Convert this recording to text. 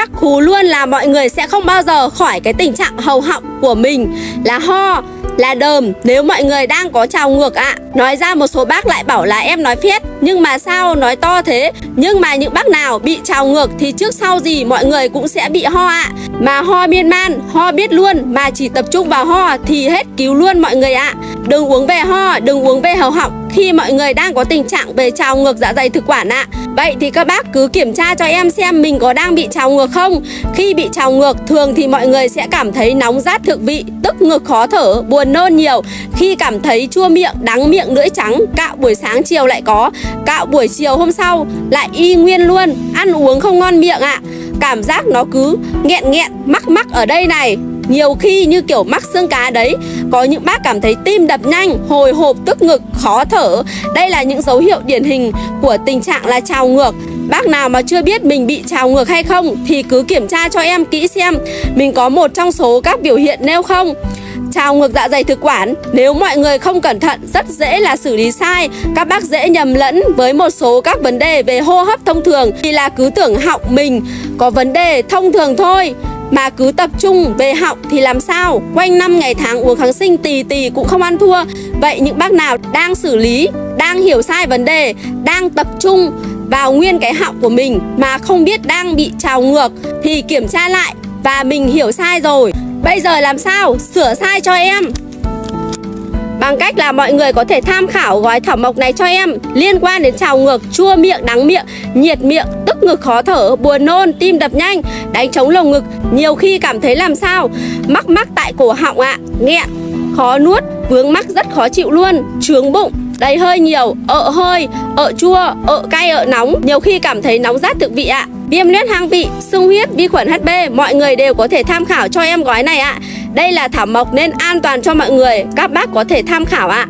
chắc cú luôn là mọi người sẽ không bao giờ khỏi cái tình trạng hầu họng của mình là ho là đờm nếu mọi người đang có trào ngược ạ. À. Nói ra một số bác lại bảo là em nói phét Nhưng mà sao nói to thế Nhưng mà những bác nào bị trào ngược thì trước sau gì mọi người cũng sẽ bị ho ạ à. Mà ho miên man, ho biết luôn Mà chỉ tập trung vào ho thì hết cứu luôn mọi người ạ à. Đừng uống về ho, đừng uống về hầu họng khi mọi người đang có tình trạng về trào ngược dạ dày thực quản ạ. À. Vậy thì các bác cứ kiểm tra cho em xem mình có đang bị trào ngược không. Khi bị trào ngược thường thì mọi người sẽ cảm thấy nóng rát thực vị, tức ngực khó thở, buồn nôn nhiều. Khi cảm thấy chua miệng, đắng miệng, lưỡi trắng, cạo buổi sáng chiều lại có, cạo buổi chiều hôm sau lại y nguyên luôn, ăn uống không ngon miệng ạ. À. Cảm giác nó cứ nghẹn nghẹn, mắc mắc ở đây này nhiều khi như kiểu mắc xương cá đấy Có những bác cảm thấy tim đập nhanh, hồi hộp, tức ngực, khó thở. Đây là những dấu hiệu điển hình của tình trạng là trào ngược. Bác nào mà chưa biết mình bị trào ngược hay không Thì cứ kiểm tra cho em kỹ xem Mình có một trong số các biểu hiện nêu không. Trào ngược dạ dày thực quản nếu mọi người không cẩn thận rất dễ là xử lý sai. Các bác dễ nhầm lẫn với một số các vấn đề về hô hấp thông thường thì là cứ tưởng họng mình có vấn đề thông thường thôi mà cứ tập trung về học thì làm sao? Quanh năm ngày tháng uống kháng sinh tì tì cũng không ăn thua. Vậy những bác nào đang xử lý đang hiểu sai vấn đề đang tập trung vào nguyên cái họng của mình mà không biết đang bị trào ngược thì kiểm tra lại và mình hiểu sai rồi. Bây giờ làm sao? Sửa sai cho em. Bằng cách là mọi người có thể tham khảo gói thảo mộc này cho em. Liên quan đến trào ngược, chua miệng, đắng miệng, nhiệt miệng, tức ngực khó thở, buồn nôn, tim đập nhanh, đánh trống lồng ngực, nhiều khi cảm thấy làm sao, mắc mắc tại cổ họng ạ, à, nghẹn, khó nuốt, vướng mắc rất khó chịu luôn, trướng bụng, đầy hơi nhiều, ợ hơi, ợ chua, ợ cay, ợ nóng, nhiều khi cảm thấy nóng rát thực vị ạ. À. Viêm loét hang vị, sung huyết, vi khuẩn HB, mọi người đều có thể tham khảo cho em gói này ạ. À. Đây là thảo mộc nên an toàn cho mọi người Các bác có thể tham khảo ạ